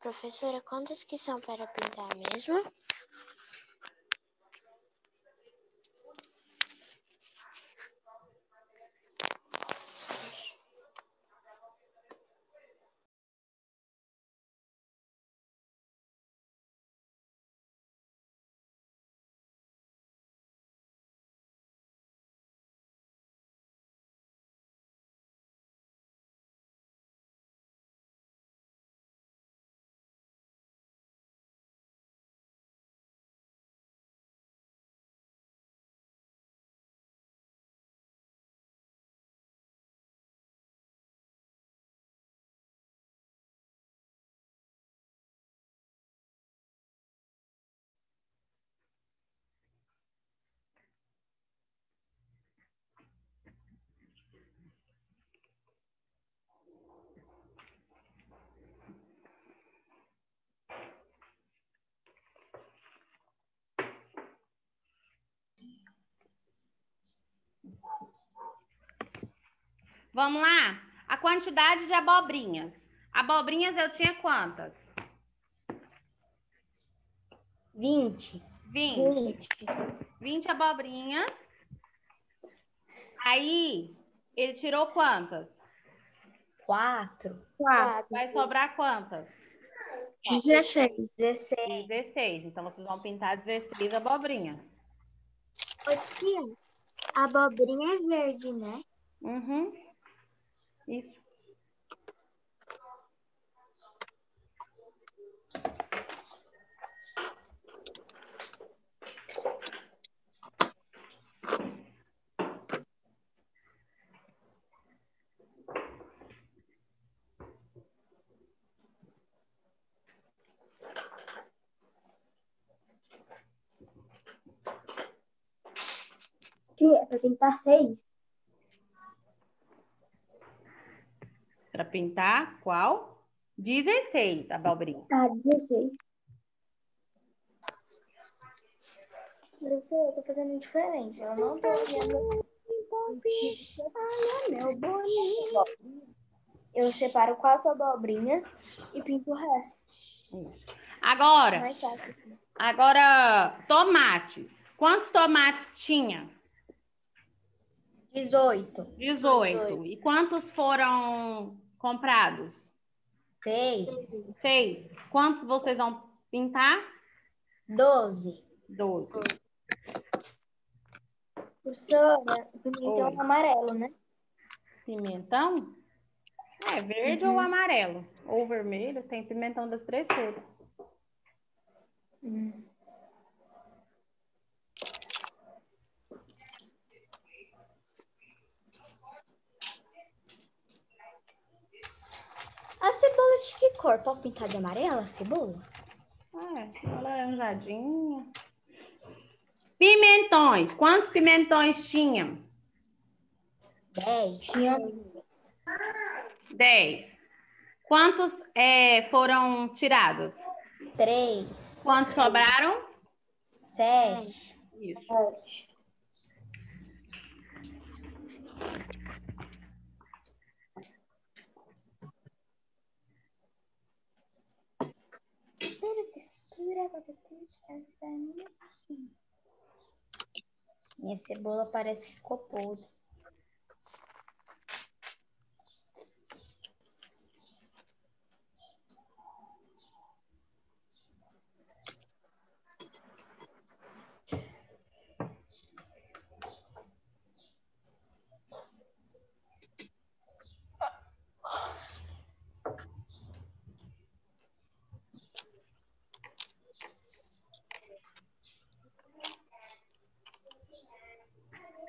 Professora, quantas que são para pintar mesmo? Vamos lá? A quantidade de abobrinhas. Abobrinhas eu tinha quantas? 20. 20. 20 abobrinhas. Aí, ele tirou quantas? 4. 4. Vai sobrar quantas? 16. 16. 16. Então, vocês vão pintar 16 abobrinhas. Ô, tia, a abobrinha é verde, né? Uhum. Isso. Tia, é pra pintar 6. Para pintar qual? 16 abobrinhas. Ah, 16. Professor, eu tô fazendo diferente. Eu não tô olhando. Olha, meu bolinho. Eu separo quatro abobrinhas e pinto o resto. Agora, Mais fácil. agora, tomates. Quantos tomates tinha? 18. 18. E quantos foram comprados? 6. Seis. Quantos vocês vão pintar? 12. 12. Professora, pimentão Oi. amarelo, né? Pimentão? É verde ou amarelo? Ou vermelho, tem pimentão das três cores. Hum. A cebola de que cor? Pode pintar de amarela cebola? É, laranjadinha. Pimentões. Quantos pimentões tinham? 10. Tinha 10. Quantos é, foram tirados? 3. Quantos sobraram? 7. Isso. sete. Textura, você tem que fazer assim. Minha cebola parece que ficou podre.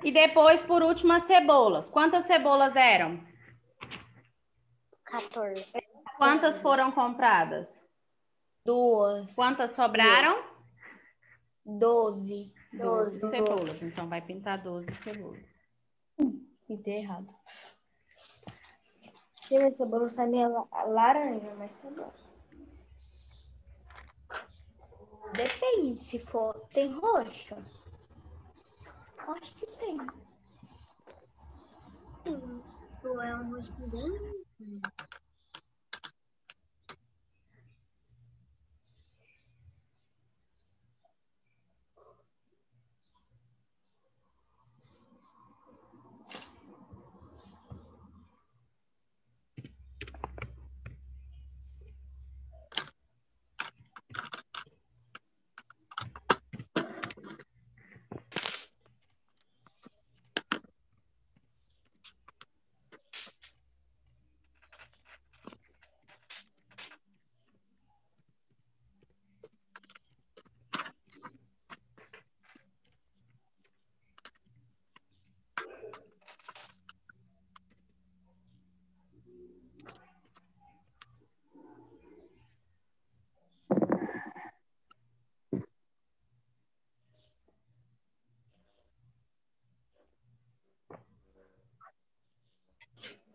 E depois, por último, as cebolas. Quantas cebolas eram? 14. Quantas foram compradas? Duas. Quantas sobraram? 12. 12 cebolas. Então, vai pintar 12 cebolas. Pintei errado. Minha cebola sai meio la- laranja, mas tá bom. Depende se for. Tem roxo? Acho que sim. Tu é um rosto bem.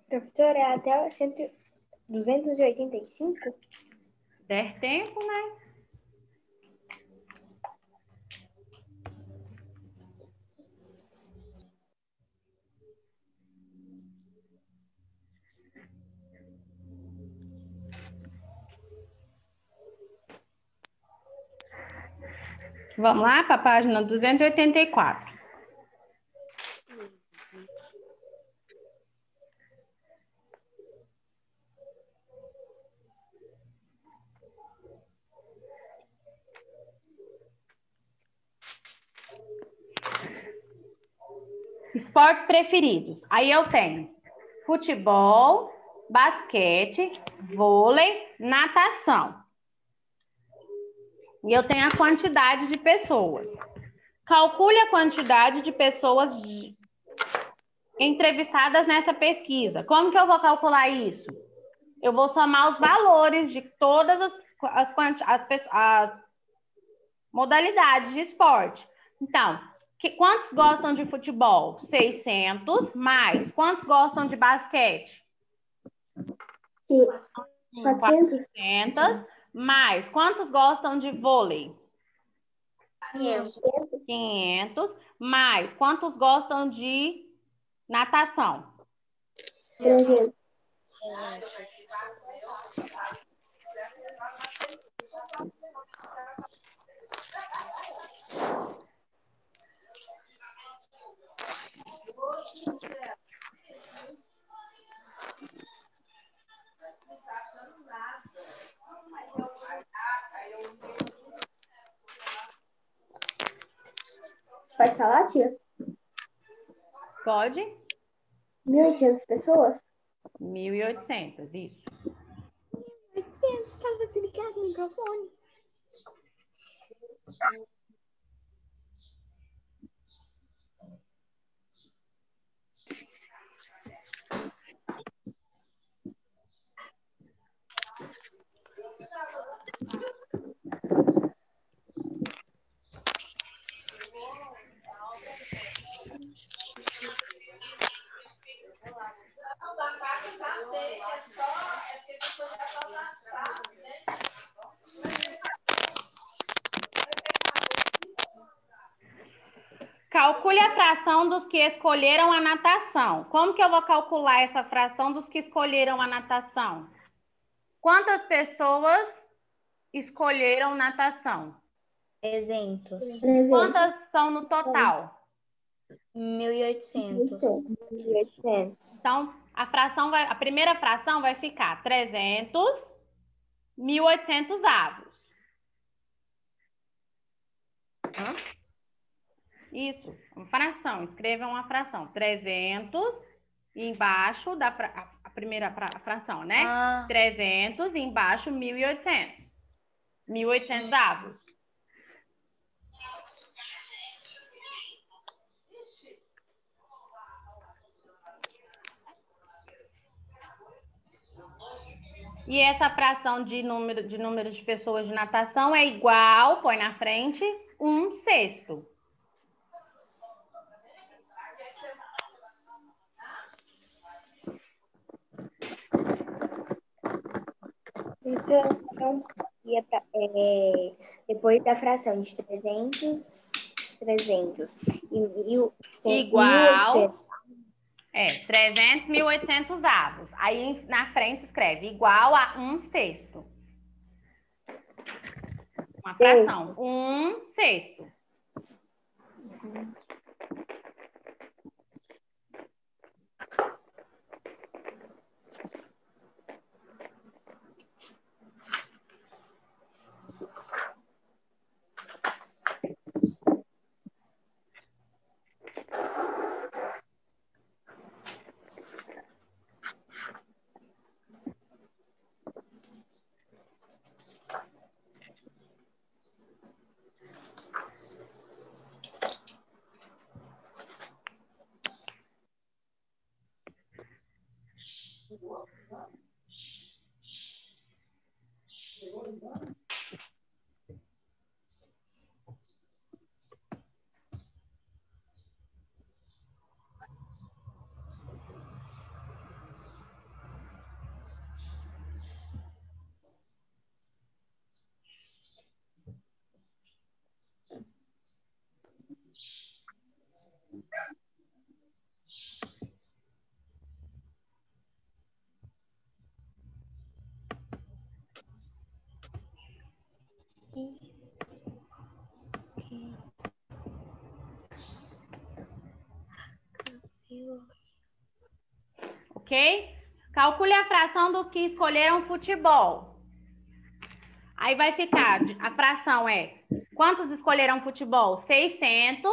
Professora, é até 100, 285? Der tempo, né? Vamos lá para a página 284. Esportes preferidos. Aí eu tenho futebol, basquete, vôlei, natação. E eu tenho a quantidade de pessoas. Calcule a quantidade de pessoas entrevistadas nessa pesquisa. Como que eu vou calcular isso? Eu vou somar os valores de todas as, as, as, as modalidades de esporte. Então, que, quantos gostam de futebol? 600 mais. Quantos gostam de basquete? 400. 400 mais. Quantos gostam de vôlei? 500. 500 mais. Quantos gostam de natação? 300. Pode falar, tia? Pode? 1.800 pessoas? 1.800, isso. 800, estava desligado o microfone. Calcule a fração dos que escolheram a natação. Como que eu vou calcular essa fração dos que escolheram a natação? Quantas pessoas escolheram natação? 300. 300. Quantas são no total? 1800. 1.800. Então, a fração vai, a primeira fração vai ficar 300, 1.800 avos. Isso, uma fração. Escreva uma fração. 300 e embaixo da fra- a, a primeira fra- fração, né? Ah, 300 e embaixo 1.800. 1.800 avos. E essa fração de número, de número de pessoas de natação é igual, põe na frente, um sexto. Isso então, ia pra, é, depois da fração de 300, 300 e, e o cem- Igual. 1800. É, 300, 1.800 avos. Aí na frente escreve igual a um sexto. Uma fração. Um sexto. Ok? Calcule a fração dos que escolheram futebol. Aí vai ficar, a fração é, quantos escolheram futebol? 600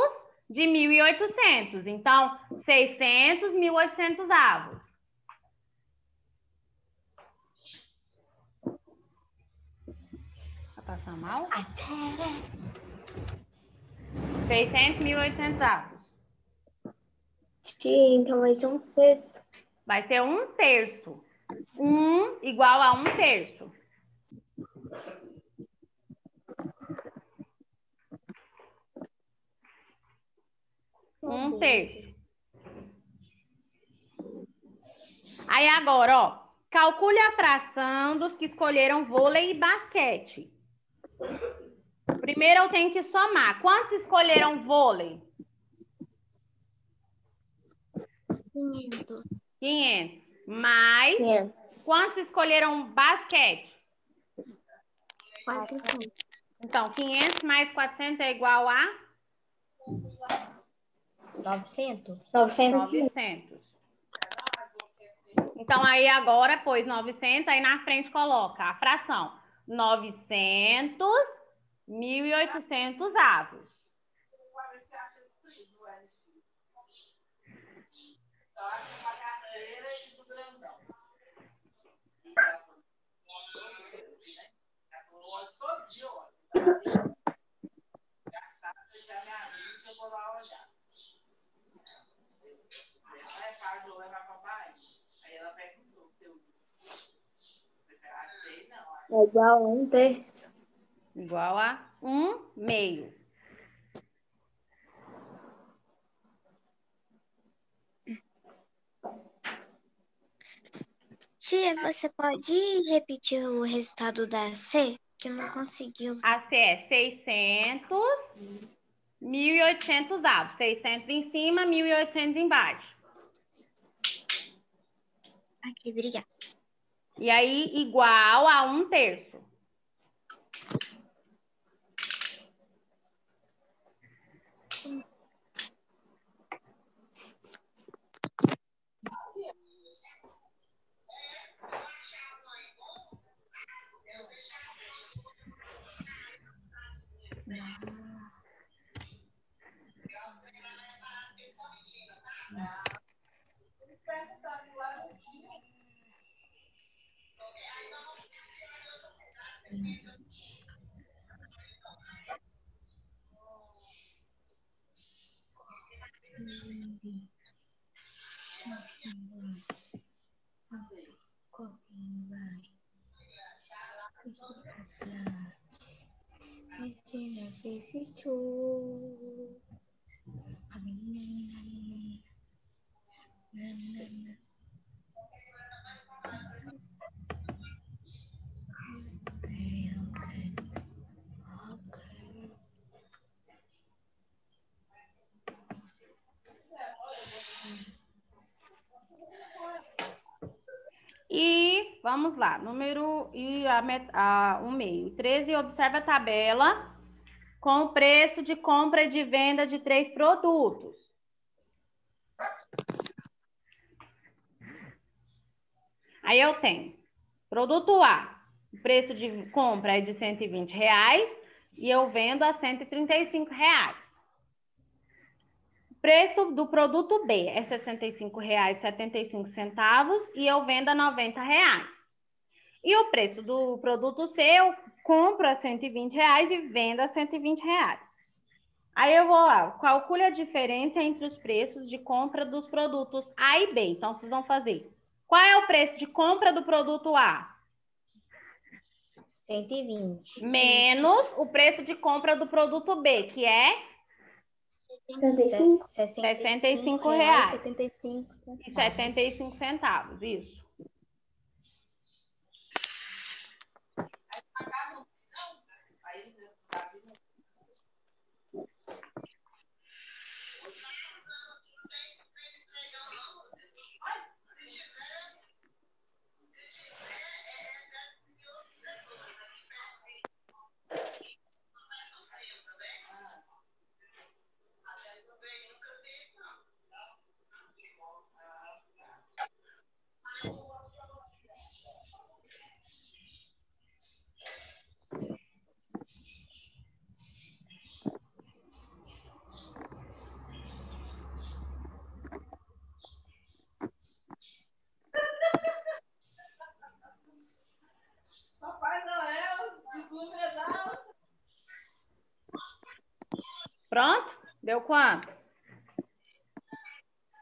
de 1.800. Então, 600, 1.800 avos. Vai passar mal? 600, 1.800 avos. Tia, então vai ser um sexto. Vai ser um terço. Um igual a um terço. Um terço. Aí agora, ó, calcule a fração dos que escolheram vôlei e basquete. Primeiro eu tenho que somar. Quantos escolheram vôlei? 500. 500. Mais. Quantos escolheram basquete? 400. Então, 500 mais 400 é igual a 900? 900. 900. Então, aí agora, pôs 900, aí na frente coloca a fração. 900, 1.800 avos. É igual a um terço. Igual a 1 meio. Tia, você pode repetir o resultado da C? Que eu não conseguiu. A C é 600, 1.800 avos. 600 em cima, 1.800 embaixo. Aqui, obrigada. E aí, igual a um terço. Pichu. Amin. Amin. Amin. E vamos lá, número e a, a, um meio. 13, observa a tabela com o preço de compra e de venda de três produtos. Aí eu tenho produto A, o preço de compra é de 120 reais e eu vendo a 135 reais. Preço do produto B é R$ 65,75 e eu vendo a 90 reais. E o preço do produto C eu compro a 120 reais e vendo a 120 reais. Aí eu vou lá, calcule a diferença entre os preços de compra dos produtos A e B. Então, vocês vão fazer. Qual é o preço de compra do produto A? 120. Menos o preço de compra do produto B, que é 75. 65 reais. 75 R$ 75 centavos. Isso. Deu quanto?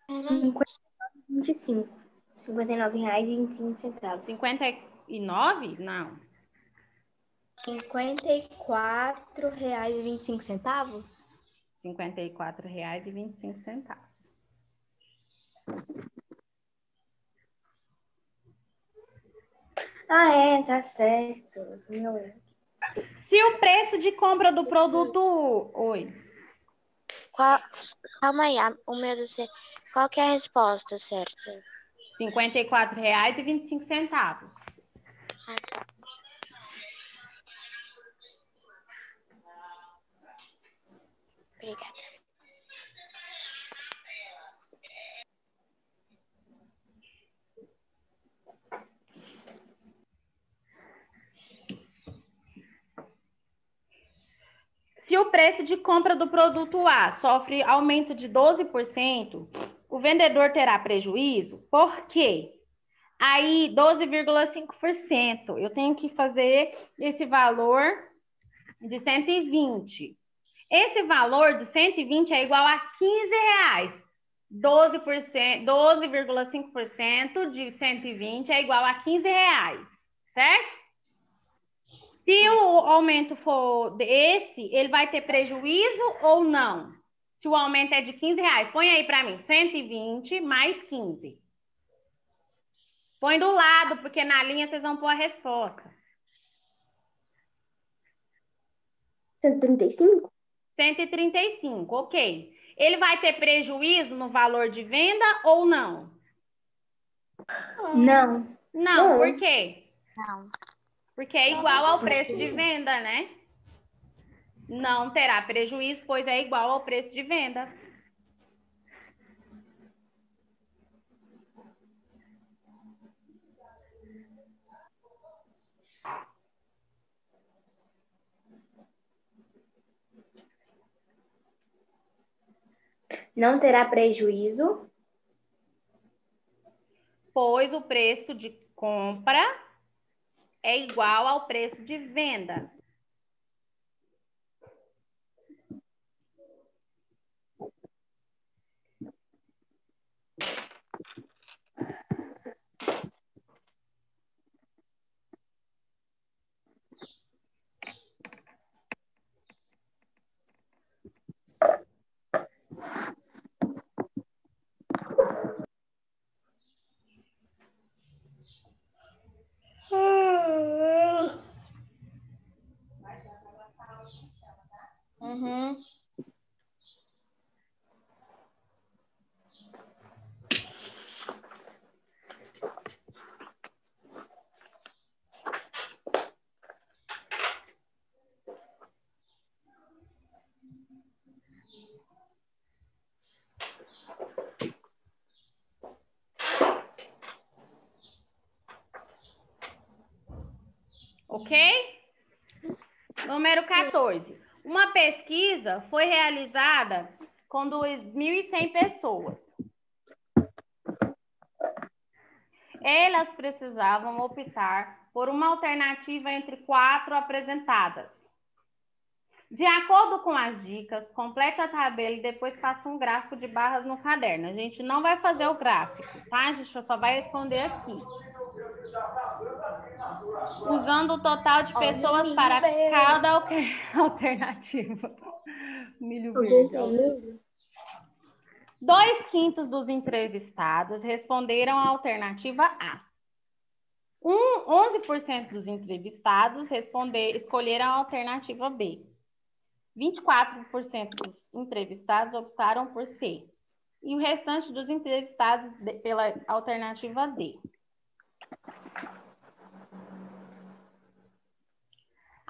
Era 25. R$ 59,25. 59? Não. R$ 54,25? R$ 54,25. Ah, é, tá certo. Se o preço de compra do produto. Oi. Qual... Calma aí, o meu do C. Qual que é a resposta certa? R$ 54,25. Ah, tá. Obrigada. Se o preço de compra do produto A sofre aumento de 12%, o vendedor terá prejuízo? Por quê? Aí, 12,5%. Eu tenho que fazer esse valor de 120. Esse valor de 120 é igual a 15 reais. 12%, 12,5% de 120 é igual a 15 reais, certo? Se o aumento for esse, ele vai ter prejuízo ou não? Se o aumento é de 15 reais, põe aí para mim, 120 mais 15. Põe do lado, porque na linha vocês vão pôr a resposta. 135? 135, ok. Ele vai ter prejuízo no valor de venda ou não? Não. Não, Não. por quê? Não. Porque é igual ao preço de venda, né? Não terá prejuízo, pois é igual ao preço de venda. Não terá prejuízo. Pois o preço de compra é igual ao preço de venda. Ok? Número 14. Uma pesquisa foi realizada com 2.100 pessoas. Elas precisavam optar por uma alternativa entre quatro apresentadas. De acordo com as dicas, complete a tabela e depois faça um gráfico de barras no caderno. A gente não vai fazer o gráfico, tá? A gente só vai responder aqui. Usando o total de pessoas para cada alter- alternativa. Milho verde. Dois quintos dos entrevistados responderam a alternativa A. Um, 11% dos entrevistados responder, escolheram a alternativa B. 24% dos entrevistados optaram por C. E o restante dos entrevistados pela alternativa D.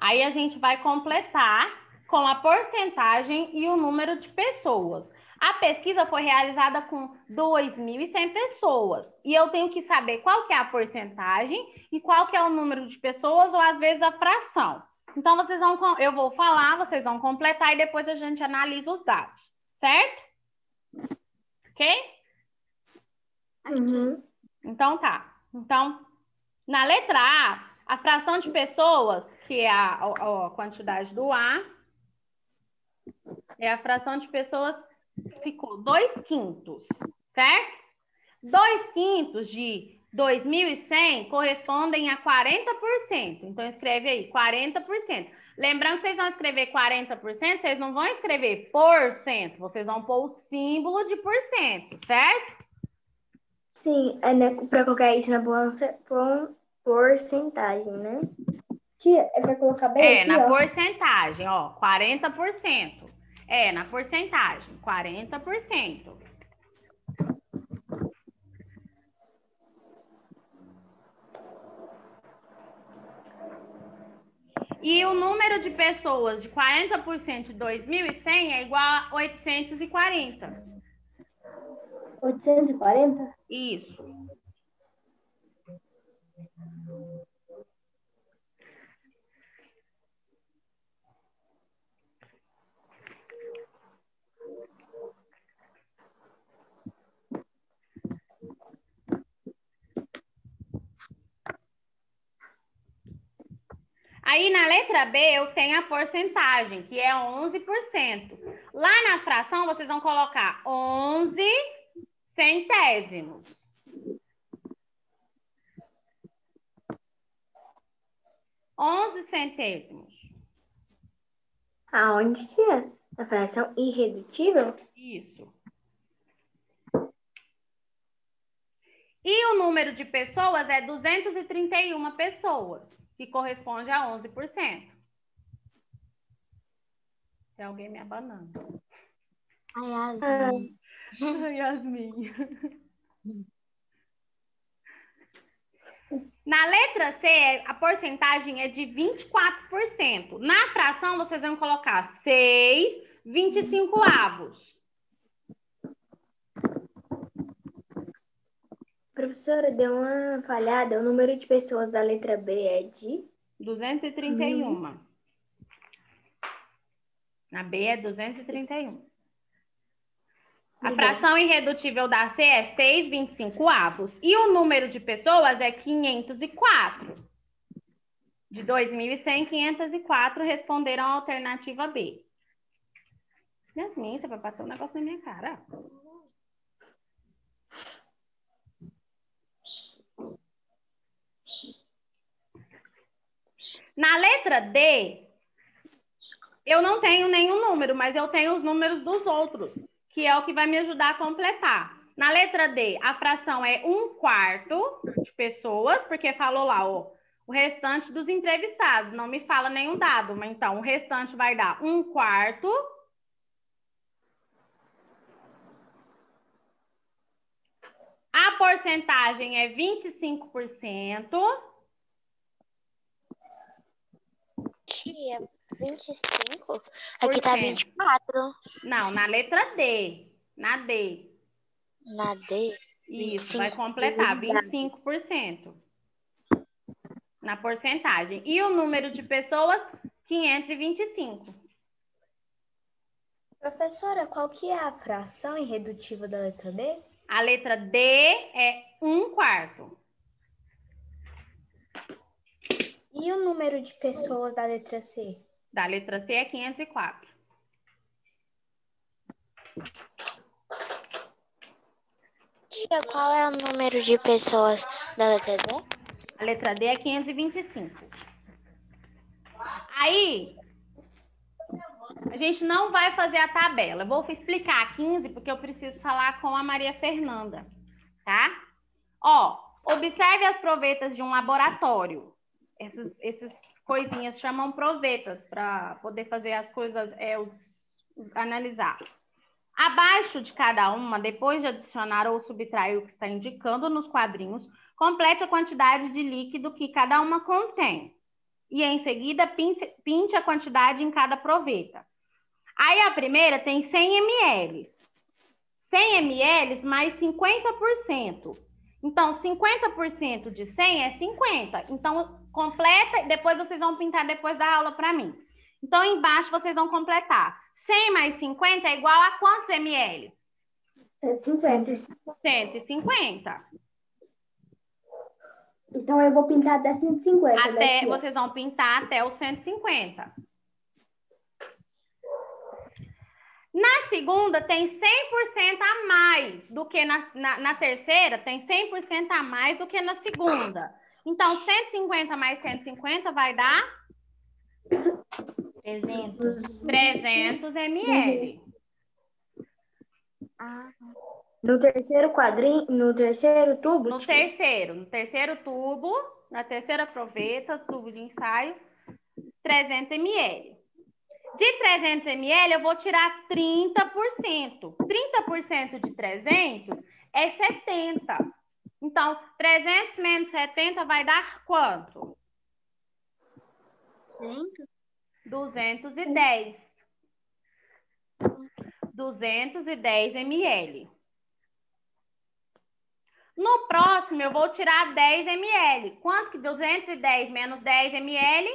Aí a gente vai completar com a porcentagem e o número de pessoas. A pesquisa foi realizada com 2.100 pessoas. E eu tenho que saber qual que é a porcentagem e qual que é o número de pessoas ou às vezes a fração. Então vocês vão eu vou falar, vocês vão completar e depois a gente analisa os dados, certo? OK? Uhum. Então tá. Então, na letra A, a fração de pessoas, que é a, a- a quantidade do A, É a fração de pessoas ficou 2 quintos, certo? 2 quintos de 2.100 correspondem a 40%. Então, escreve aí, 40%. Lembrando que vocês vão escrever 40%, vocês não vão escrever por cento, vocês vão pôr o símbolo de por cento, certo? Sim, é né, para colocar isso na porce- por- porcentagem, né? Tia, é pra colocar bem É, aqui, na ó. porcentagem, ó, 40%. É, na porcentagem, 40%. E o número de pessoas de 40% de 2.100 é igual a 840. 840? Isso. Aí na letra B eu tenho a porcentagem, que é 11%. Lá na fração vocês vão colocar 11 centésimos. Onze centésimos. Aonde, tia? Na fração irredutível? Isso. E o número de pessoas é 231 pessoas, que corresponde a 11%. Tem alguém me abanando. Ai, Yasmin. Yasmin. Na letra C, a porcentagem é de 24%. Na fração, vocês vão colocar 6 25 avos. Professora, deu uma falhada. O número de pessoas da letra B é de 231. Na B é 231. A fração irredutível da C é 6 25 avos. E o número de pessoas é 504. De 2.100, 504 responderam a alternativa B. Yasmin, você vai bater um negócio na minha cara. Na letra D, eu não tenho nenhum número, mas eu tenho os números dos outros, que é o que vai me ajudar a completar. Na letra D, a fração é um quarto de pessoas, porque falou lá, ó, o restante dos entrevistados. Não me fala nenhum dado, mas então o restante vai dar um quarto. A porcentagem é 25%. Tia, 25? Aqui tá quê? 24. Não, na letra D. Na D. Na D. Isso, vai 25. completar 25%. Na porcentagem. E o número de pessoas, 525. Professora, qual que é a fração irredutível da letra D? A letra D é um quarto. E o número de pessoas da letra C? Da letra C é 504. Tia, qual é o número de pessoas da letra D? A letra D é 525. Aí, a gente não vai fazer a tabela. Eu vou explicar a 15 porque eu preciso falar com a Maria Fernanda, tá? Ó, observe as provetas de um laboratório. Essas, essas coisinhas chamam provetas para poder fazer as coisas, é, os, os- analisar. Abaixo de cada uma, depois de adicionar ou subtrair o que está indicando nos quadrinhos, complete a quantidade de líquido que cada uma contém. E em seguida, pinte a quantidade em cada proveta. Aí a primeira tem 100 ml. 100 ml mais 50%. Então, 50% de 100 é 50. Então, completa e depois vocês vão pintar depois da aula para mim. Então, embaixo vocês vão completar. 100 mais 50 é igual a quantos ml? É 50. 150. Então eu vou pintar até 150. né, Até, tia? vocês vão pintar até o 150. Na segunda, tem 100% a mais do que na, na, na terceira, tem 100% a mais do que na segunda. Então, 150 mais 150 vai dar 300. 300 ml. Ah, No terceiro quadrinho, no terceiro tubo, No tia? terceiro, no terceiro tubo, na terceira proveta, tubo de ensaio, 300 ml. De 300 ml, eu vou tirar 30%. 30% de 300 é 70. Então, 300 menos 70 vai dar quanto? lembra? 210. 210 ml. No próximo, eu vou tirar 10 ml. Quanto que 210 menos 10 ml?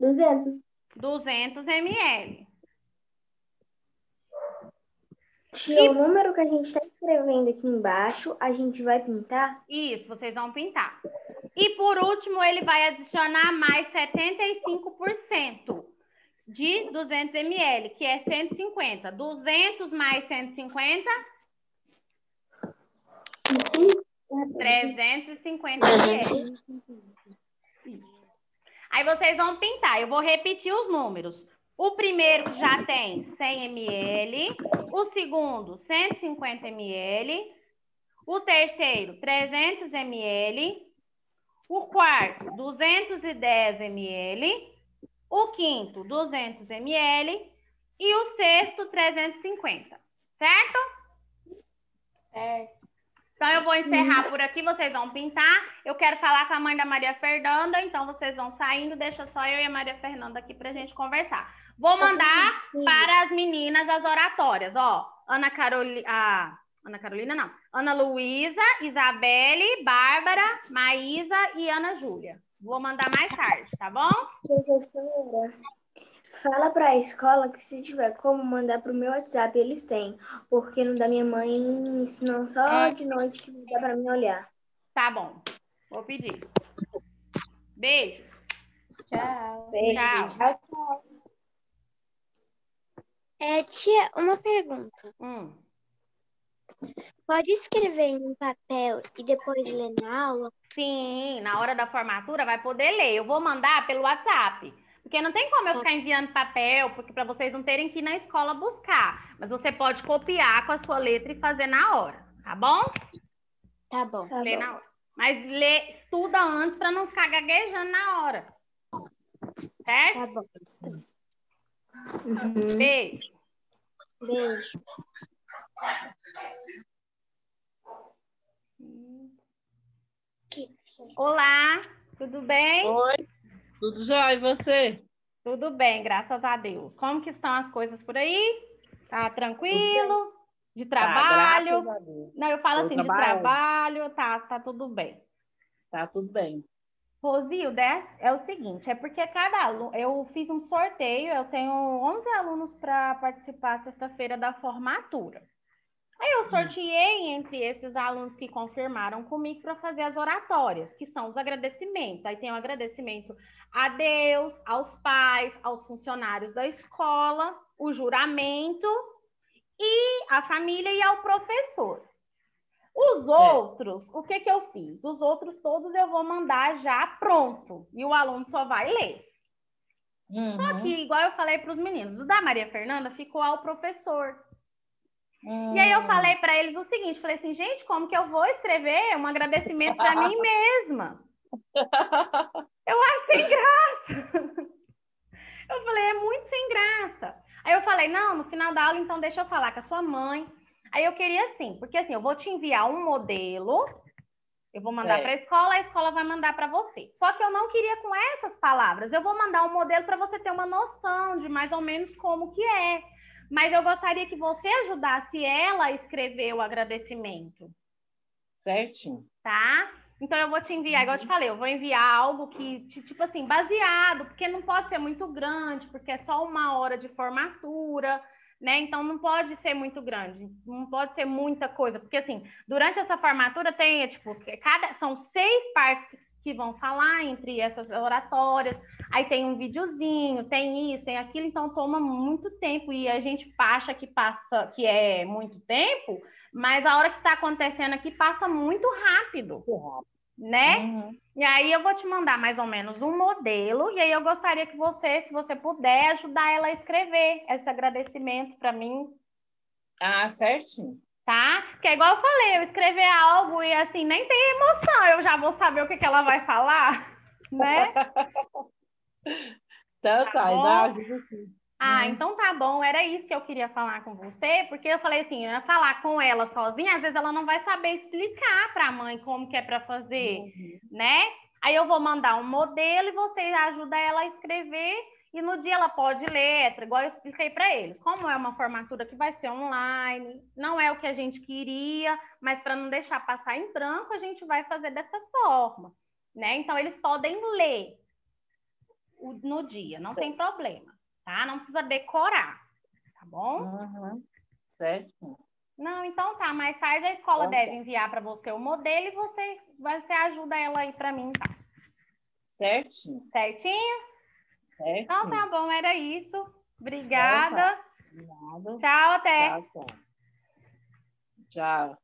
200. 200 ml. Tia, o número que a gente está escrevendo aqui embaixo, a gente vai pintar? Isso, vocês vão pintar. E por último, ele vai adicionar mais 75% de 200 ml, que é 150. 200 mais 150, 350 ml. Aí vocês vão pintar. Eu vou repetir os números. O primeiro já tem 100 ml, o segundo 150 ml, o terceiro 300 ml, o quarto 210 ml, o quinto 200 ml e o sexto 350, certo? Certo. Então eu vou encerrar por aqui, vocês vão pintar. Eu quero falar com a mãe da Maria Fernanda, então vocês vão saindo, deixa só eu e a Maria Fernanda aqui pra gente conversar. Vou mandar para as meninas as oratórias, ó. Ana Carolina, ah, Ana Carolina não. Ana Luísa, Isabelle, Bárbara, Maísa e Ana Júlia. Vou mandar mais tarde, tá bom? Professora, fala para a escola que se tiver como mandar pro meu WhatsApp, eles têm. Porque no da minha mãe, senão só de noite que dá para mim olhar. Tá bom. Vou pedir. Beijos. Tchau. Tchau. Tchau. É, tia, uma pergunta. Hum. Pode escrever em um papel e depois ler na aula? Sim, na hora da formatura vai poder ler. Eu vou mandar pelo WhatsApp. Porque não tem como eu ficar enviando papel, porque para vocês não terem que ir na escola buscar. Mas você pode copiar com a sua letra e fazer na hora, tá bom? Tá bom. Tá Lê bom. na hora. Mas lê, estuda antes para não ficar gaguejando na hora. Certo? Tá bom. Uhum. Beijo. Beijo. Olá, tudo bem? Oi, tudo já e você? Tudo bem, graças a Deus. Como que estão as coisas por aí? Tá tranquilo? De trabalho? Tá, a Deus. Não, eu falo Tô assim, de trabalhando. trabalho, tá, tá tudo bem. Tá tudo bem. Rosilda, é é o seguinte, é porque cada aluno, eu fiz um sorteio, eu tenho 11 alunos para participar sexta-feira da formatura. Aí eu sorteei entre esses alunos que confirmaram comigo para fazer as oratórias, que são os agradecimentos. Aí tem o agradecimento a Deus, aos pais, aos funcionários da escola, o juramento e a família e ao professor. Os outros, o que que eu fiz? Os outros todos eu vou mandar já pronto e o aluno só vai ler. Só Uhum. que, igual eu falei para os meninos, o da Maria Fernanda ficou ao professor. E aí eu Hum. falei para eles o seguinte, falei assim, gente, como que eu vou escrever um agradecimento para mim mesma? Eu acho sem graça. Eu falei, é muito sem graça. Aí eu falei, não, no final da aula, então deixa eu falar com a sua mãe. Aí eu queria assim, porque assim, eu vou te enviar um modelo, eu vou mandar É. para a escola, a escola vai mandar para você. Só que eu não queria com essas palavras. Eu vou mandar um modelo para você ter uma noção de mais ou menos como que é. Mas eu gostaria que você ajudasse ela a escrever o agradecimento Certinho. tá? Então eu vou te enviar, igual eu te falei, eu vou enviar algo que, ti- tipo assim, baseado, porque não pode ser muito grande, porque é só uma hora de formatura, né? Então não pode ser muito grande, não pode ser muita coisa, porque assim, durante essa formatura tem, tipo, cada, são seis partes que- que vão falar entre essas oratórias. Aí tem um videozinho, tem isso, tem aquilo, então toma muito tempo e a gente acha que passa, que é muito tempo, mas a hora que está acontecendo aqui passa muito rápido, né? Uhum. E aí eu vou te mandar mais ou menos um modelo, e aí eu gostaria que você, se você puder, ajudar ela a escrever esse agradecimento para mim, Ah, certinho. tá? Porque é igual eu falei, eu escrever algo e assim, nem tem emoção, eu já vou saber o que, que ela vai falar, né? Então Tá tá, dá ajuda sim. Ah, Uhum. então tá bom, era isso que eu queria falar com você, porque eu falei assim, eu falar com ela sozinha, às vezes ela não vai saber explicar para a mãe como que é para fazer, Uhum. né? Aí eu vou mandar um modelo e você ajuda ela a escrever e no dia ela pode letra, igual eu expliquei para eles. Como é uma formatura que vai ser online, não é o que a gente queria, mas para não deixar passar em branco, a gente vai fazer dessa forma, né? Então eles podem ler no dia, não tem problema, tá? Não precisa decorar, tá bom? Uhum. Certinho. Não, então tá. Mais tarde a escola Então tá. deve enviar para você o modelo e você, você ajuda ela aí para mim, tá? Certinho. Certinho? Certinho. Então tá bom, era isso. Obrigada. Nada. Tchau, até. Tchau, tchau. Tchau.